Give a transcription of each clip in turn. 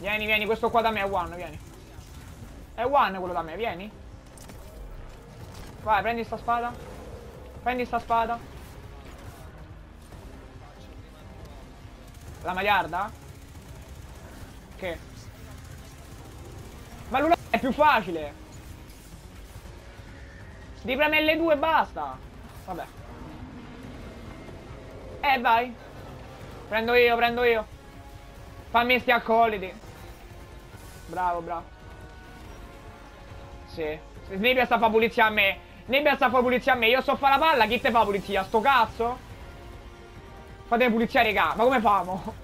Vieni, vieni, questo qua da me è one, vieni. È one quello da me, vieni. Vai, prendi sta spada. Prendi sta spada. La magliarda? Che? Ma l'ula è più facile. Di premere le due e basta. Vabbè. Eh, vai. Prendo io, prendo io. Fammi sti accoliti. Bravo, bravo. Sì. Nebbia sta fa pulizia a me. Nebbia sta fa pulizia a me. Io sto a fare la palla, chi te fa pulizia? Sto cazzo? Fate pulizia, regà. Ma come famo?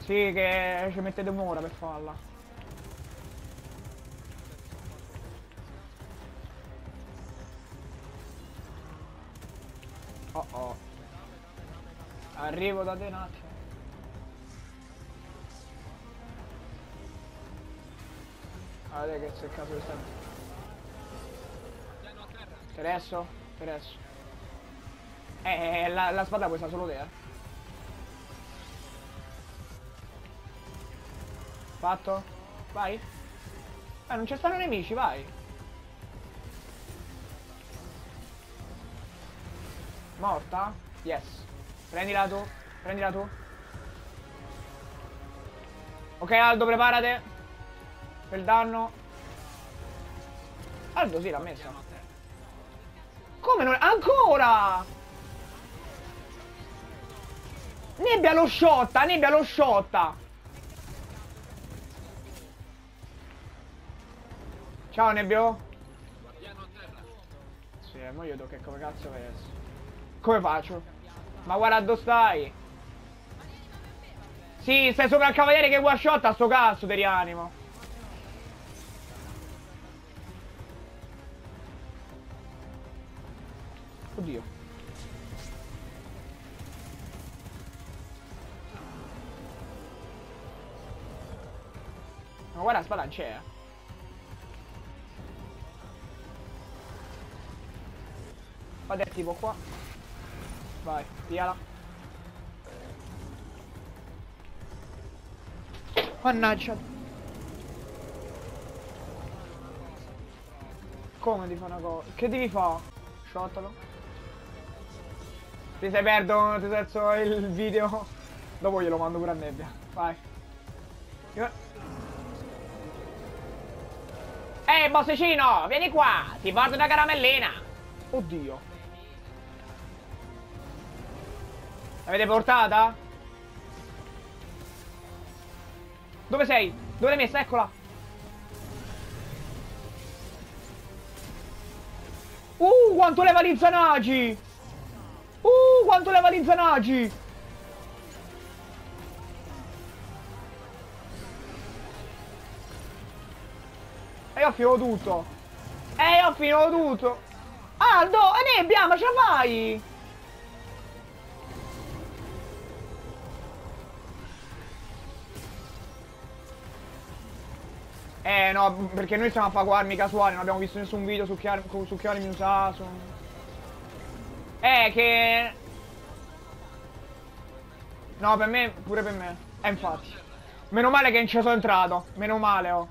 Sì, che ci mettete un'ora per farla. Oh oh. Arrivo da te un attimo. Guardate che c'è il caso di stare. Teresso? Teresso. Eh, la, la spada questa solo te, eh. Fatto? Vai. Eh, non ci stanno nemici, vai. Morta? Yes. Prendila tu. Prendila tu. Ok, Aldo, preparate. Il danno. Aldo sì, l'ha messa. Come non... Ancora! Nebbia lo sciotta, nebbia lo sciotta. Ciao Nebbio. Sì, ma io do che come cazzo fai adesso? Come faccio? Ma guarda dove stai? Sì, stai sopra il cavaliere che one shot a sto cazzo ti rianimo. Oddio. Ma guarda eh. Vado tipo qua. Vai, piala. Mannaggia. Come ti fa una cosa? Che devi fare? Sciottalo. Ti sei perdo, ti terzo il video. Dopo glielo mando pure a nebbia. Vai. Ehi, bossicino, vieni qua. Ti porto una caramellina. Oddio. L'avete portata? Dove sei? Dove l'hai messa? Eccola. Uh, quanto leva l'inzanagi! Uh, quanto leva l'inzanagi! E io ho tutto. E ho tutto. Aldo, e nebbia, ma ce la fai? Eh no, perché noi stiamo a fare armi casuali, non abbiamo visto nessun video su armi, su che armi usare. Su... Eh, che... No, per me, pure per me. Eh, infatti. Meno male che non ci sono entrato. Meno male, oh.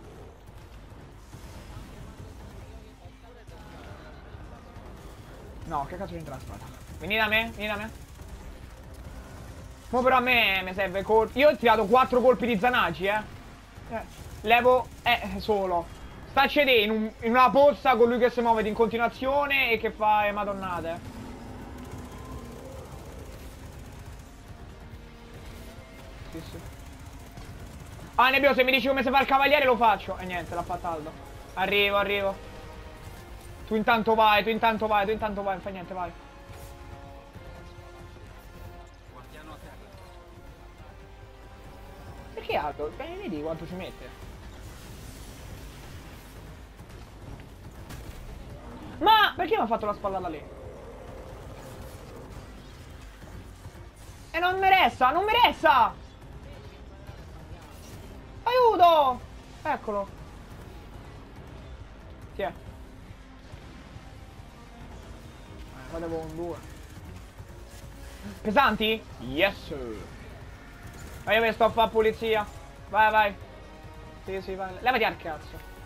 No, che cazzo c'entra la spada? Vieni da me, vieni da me. Mo però a me mi serve colpi. Io ho tirato 4 colpi di Zanagi, eh. eh. Levo... Eh, solo. Sta sedere in, un, in, una pozza con lui che si muove in continuazione e che fa le madonnate. Sì, sì. Ah, Nebbio, se mi dici come si fa il cavaliere lo faccio. E niente, l'ha fatto Aldo. Arrivo, arrivo. Tu intanto vai, tu intanto vai, tu intanto vai, non fai niente, vai. Perché Aldo? Vedi quanto ci mette? Ma perché mi ha fatto la spalla da lì? E non mi resta, non mi resta! Aiuto! Eccolo. Chi è? Eh, vado con due. Pesanti? Yes! Ma io mi sto a fare pulizia. Vai, vai. Sì, sì, vai. Levati al cazzo.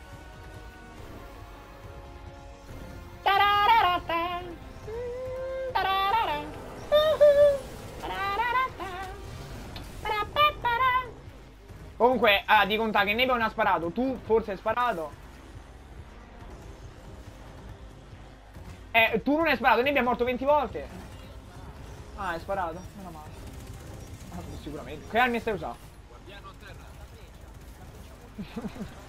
Comunque, ah, di contare che Nebe non ha sparato. Tu forse hai sparato. Eh, tu non hai sparato, Nebe è morto 20 volte. Ah, hai sparato? Meno male. Ah, sicuramente. Che armi stai usando? Guardiano a terra.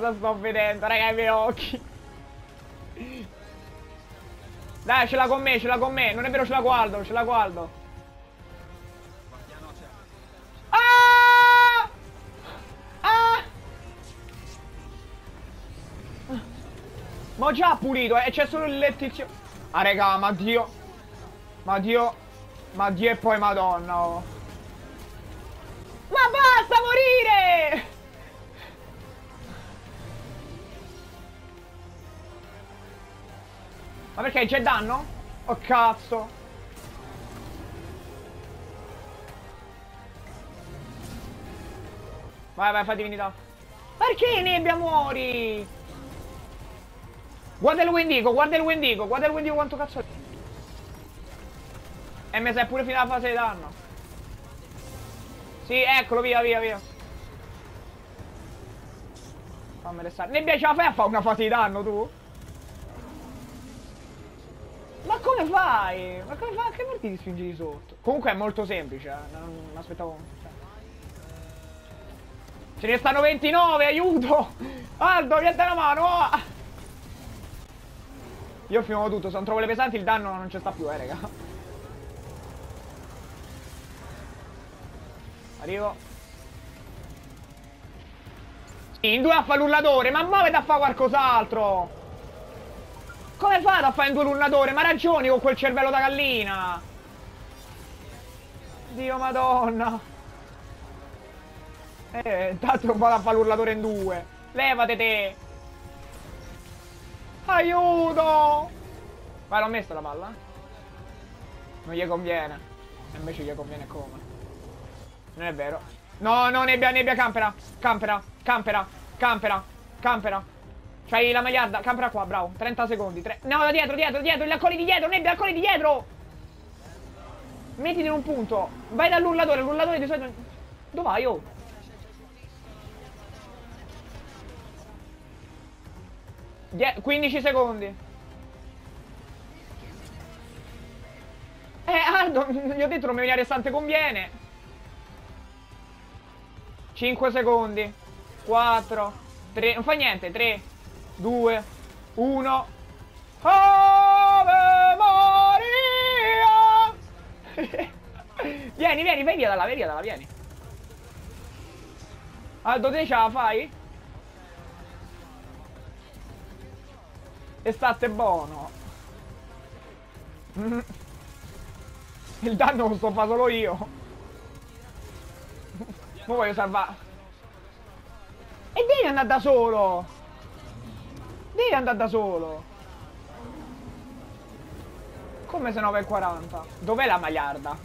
Cosa sto vedendo, raga, ai miei occhi? Dai, ce l'ha con me, ce l'ha con me. Non è vero, ce la guardo, ce la guardo. Ah! Ah! Ma ho già pulito, eh, c'è solo il lettizio. Ah, raga, ma Dio. Ma Dio. Ma Dio e poi Madonna, oh. Ma perché c'è danno? Oh cazzo Vai vai fai divinità Perché nebbia muori? Guarda il Wendigo, guarda il Wendigo, guarda il Wendigo quanto cazzo è E mi sei pure fino alla fase di danno Sì, eccolo, via, via, via Fammi restare Nebbia ce la fai a fare una fase di danno tu? Ma come fai? Ma come fai? Che perché ti spingi di sotto? Comunque è molto semplice, eh. non mi aspettavo. Cioè. Ce ne stanno 29, aiuto! Aldo, vieni la mano! Oh! Io ho tutto, se non trovo le pesanti il danno non ci sta più, eh, raga. Arrivo. In due a fare l'urlatore, ma muovete a fare qualcos'altro! Come fate a fare due l'ullatore? Ma ragioni con quel cervello da gallina! Dio madonna! Eh, intanto vado a fare l'urlatore in due! Levate te! Aiuto! Vai, l'ho messo la palla? Non gli conviene. E invece gli conviene come? Non è vero. No, no, nebbia, nebbia, campera! Campera, campera, campera, campera. C'hai la magliarda, campera qua, bravo. 30 secondi. Tre... No, da dietro, dietro, dietro. Il accoli di dietro, nebbia, accoli di dietro. Mettiti in un punto. Vai dall'ullatore, l'ullatore di solito... Dove vai, oh? Die 15 secondi. Eh, Aldo, gli ho detto non mi venire restante conviene. 5 secondi. 4, 3, non fa niente, 3, 2, 1. Ave Maria! vieni, vieni, vai via dalla, vai via dalla, vieni. Aldo, te ce la fai? E state buono. Il danno lo sto fa solo io. Ma voglio salvare. E devi andare da solo. Devi andare da solo. Come se 9,40? Dov'è la magliarda?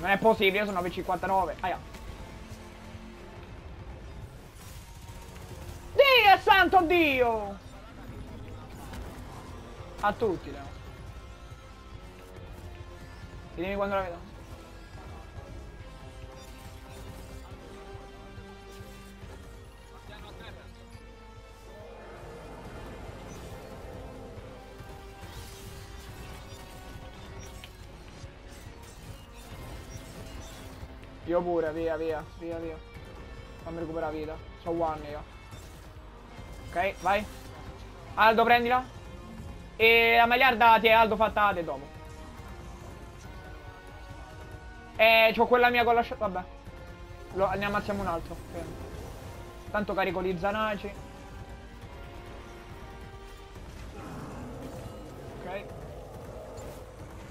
Non è possibile, sono 9,59. Aia. Dio santo Dio! A tutti, Leo. Dimmi quando la vedo. Io pure, via, via, via, via. Fammi recuperare vita. Sono one io. Ok, vai. Aldo, prendila. E la magliarda ti è Aldo fatta te dopo. Eh, c'ho quella mia con la... Vabbè. Lo, ne ammazziamo un altro. Okay. Tanto carico gli zanaci. Ok.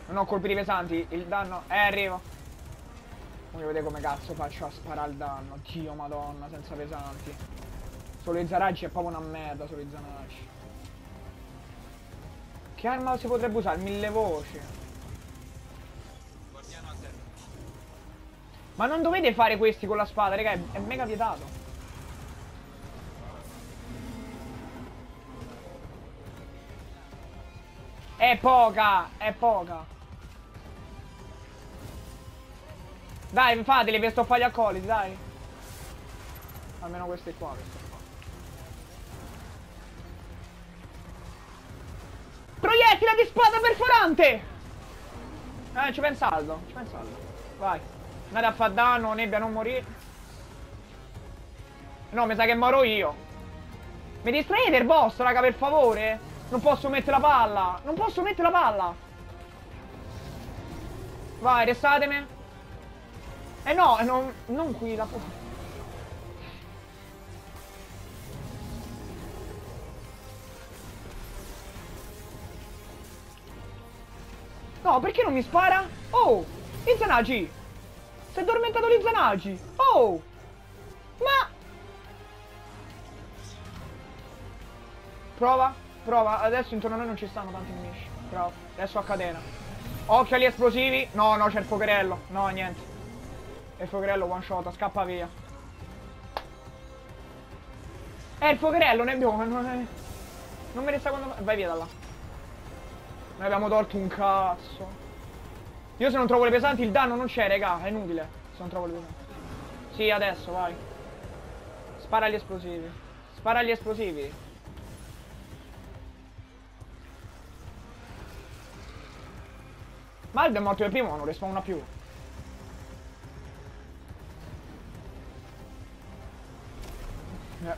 Non ho colpi di pesanti, il danno... Eh, arrivo. Voglio vedere come cazzo faccio a sparare il danno. Dio madonna, senza pesanti. Solo i zaraggi è proprio una merda, solo i zaraggi. Che arma si potrebbe usare? Mille voci. Ma non dovete fare questi con la spada, raga, è, è mega vietato. È poca, è poca. Dai, fateli per sto fagli accoliti, dai. Almeno questi qua, questi qua. Proiettile di spada perforante! Eh, ci pensa Aldo, ci pensa. Vai. Andate a far danno, nebbia non morire. No, mi sa che moro io. Mi distraete il boss, raga, per favore? Non posso mettere la palla. Non posso mettere la palla. Vai, restatemi. Eh no, non, non qui, la puttana. No, perché non mi spara? Oh, Izanagi! Si è addormentato l'Izanagi! Oh! Ma... Prova, prova. Adesso intorno a noi non ci stanno tanti nemici. Prova. Adesso a catena. Occhio agli esplosivi. No, no, c'è il focherello. No, niente. E il focherello one shot, scappa via. Eh, il focherello, ne abbiamo. Non, è... non me ne sta quando. Vai via da là. Noi abbiamo tolto un cazzo. Io se non trovo le pesanti il danno non c'è, raga. È inutile. Se non trovo le pesanti. Sì, adesso, vai. Spara agli esplosivi. Spara agli esplosivi. Maldo è morto del primo, non respawna più.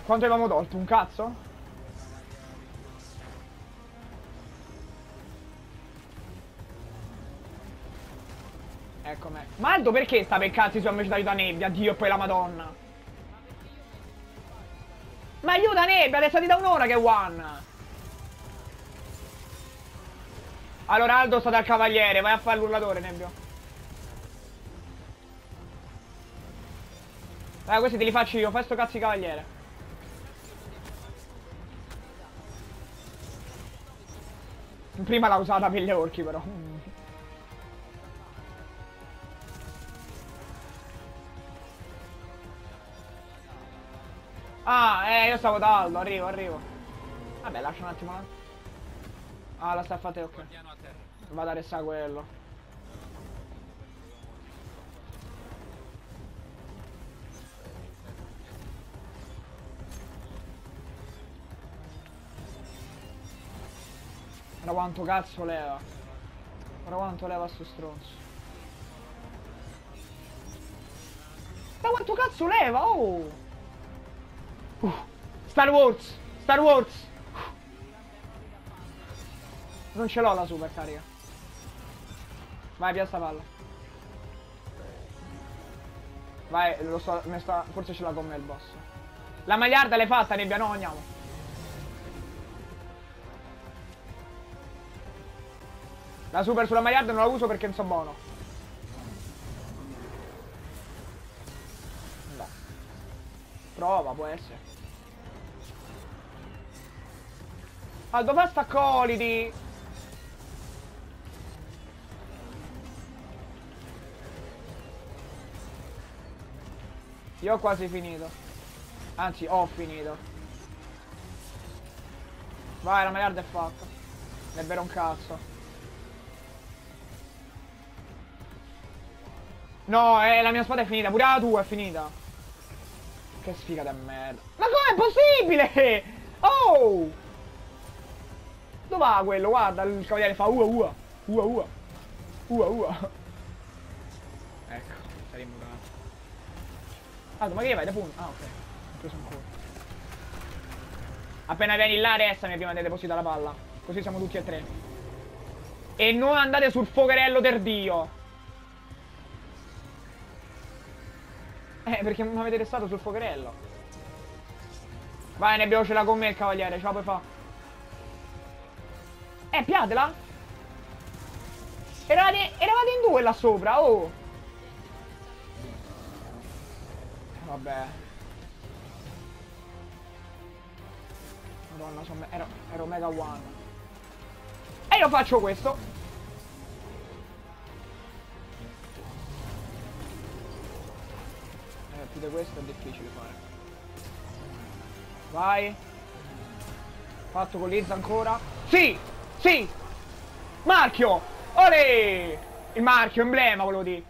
Quanto avevamo tolto? Un cazzo? Ecco me. Maldo perché sta per cazzi su invece di aiuta nebbia? Dio e poi la madonna. Ma aiuta nebbia, adesso di da un'ora che è one. Allora Aldo sta dal cavaliere, vai a fare l'urlatore nebbio. Dai, questi te li faccio io, fai sto cazzo di cavaliere. Prima l'ha usata per gli orchi però. Ah, eh, io stavo da Aldo, arrivo, arrivo. Vabbè, lascia un attimo là. Ah, la sta fatta, ok. Vado a restare quello. Quanto cazzo leva. Guarda quanto leva sto stronzo. Ma quanto cazzo leva, oh! Uh. Star Wars! Star Wars! Non ce l'ho la super carica. Vai, piazza palla. Vai, lo so, sta, forse ce l'ha con me il boss. La magliarda l'hai fatta, nebbia, no, andiamo. La super sulla magliarda non la uso perché non so buono. No. Prova, può essere. Aldo, basta accoliti! Io ho quasi finito. Anzi, ho finito. Vai, la magliarda è fatta. È vero un cazzo. No, eh, la mia spada è finita, pure la tua è finita. Che sfiga da merda. Ma com'è possibile? Oh! Dov'è quello? Guarda, il cavaliere fa ua ua. Ua ua. Ua ua. Ecco, sei immutato. Ah, ma che vai da punto? Ah, ok. Ho preso un colpo. Appena vieni là, restami prima di depositare la palla. Così siamo tutti e tre. E non andate sul focherello del dio. Eh, perché non avete restato sul focherello. Vai, Nebbio, ce l'ha con me il cavaliere, ce la puoi fare. Eh, piatela. Eravate, eravate in due là sopra, oh! Vabbè. Madonna, sono me- ero, ero mega one. E io faccio questo. Più di questo è difficile fare. Vai. Fatto con Liz ancora. Sì! Sì! Marchio! Olè! Il marchio, emblema, volevo dire.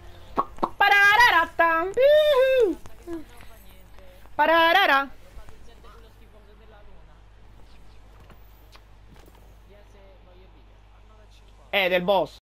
Parararattam. Piu. Pararara. Eh, del boss.